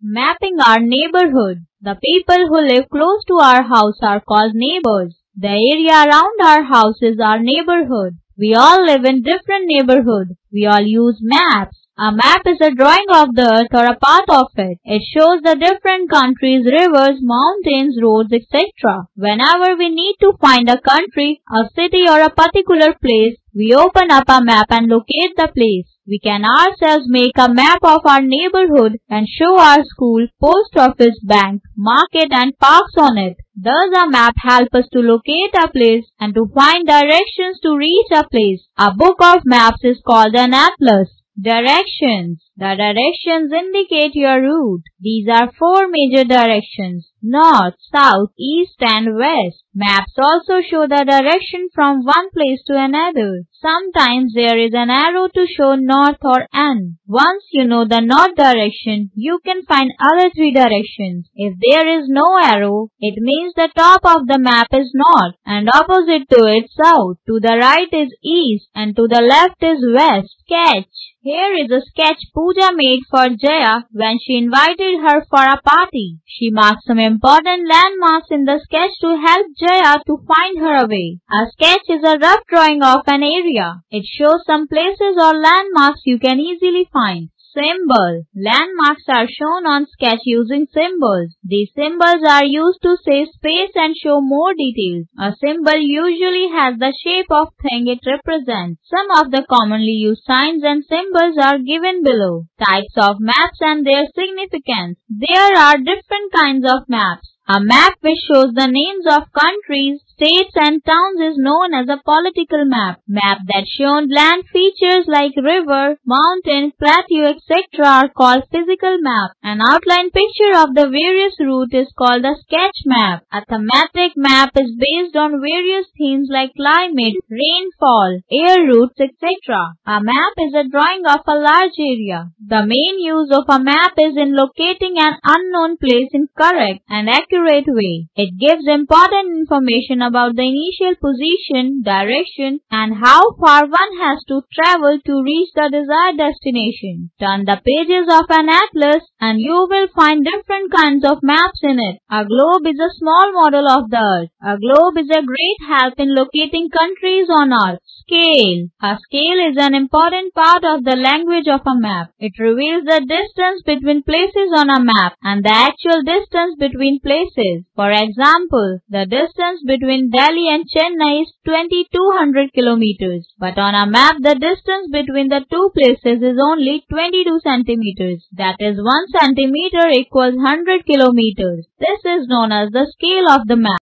Mapping our neighborhood. The people who live close to our house are called neighbors. The area around our house is our neighborhood. We all live in different neighborhoods. We all use maps. A map is a drawing of the earth or a part of it. It shows the different countries, rivers, mountains, roads, etc. Whenever we need to find a country, a city or a particular place, we open up a map and locate the place. We can ourselves make a map of our neighborhood and show our school, post office, bank, market and parks on it. Does a map help us to locate a place and to find directions to reach a place? A book of maps is called an atlas. Directions. The directions indicate your route. These are four major directions. North, South, East and West. Maps also show the direction from one place to another. Sometimes there is an arrow to show north or end. Once you know the north direction, you can find other three directions. If there is no arrow, it means the top of the map is north and opposite to it south. To the right is east and to the left is west. Sketch. Here is a sketch Pooja made for Jaya when she invited her for a party. She marked some important landmarks in the sketch to help Jaya to find her way. A sketch is a rough drawing of an area. It shows some places or landmarks you can easily find. Symbol. Landmarks are shown on sketch using symbols. These symbols are used to save space and show more details. A symbol usually has the shape of thing it represents. Some of the commonly used signs and symbols are given below. Types of maps and their significance. There are different kinds of maps. A map which shows the names of countries, states and towns is known as a political map. Map that shown land features like river, mountain, plateau, etc. are called physical map. An outline picture of the various route is called a sketch map. A thematic map is based on various themes like climate, rainfall, air routes, etc. A map is a drawing of a large area. The main use of a map is in locating an unknown place in correct and accurate way. It gives important information about the initial position, direction, and how far one has to travel to reach the desired destination. Turn the pages of an atlas and you will find different kinds of maps in it. A globe is a small model of the earth. A globe is a great help in locating countries on earth. Scale. A scale is an important part of the language of a map. It reveals the distance between places on a map and the actual distance between places. For example, the distance between Delhi and Chennai is 2200 kilometers. But on a map, the distance between the two places is only 22 centimeters. That is 1 centimeter equals 100 kilometers. This is known as the scale of the map.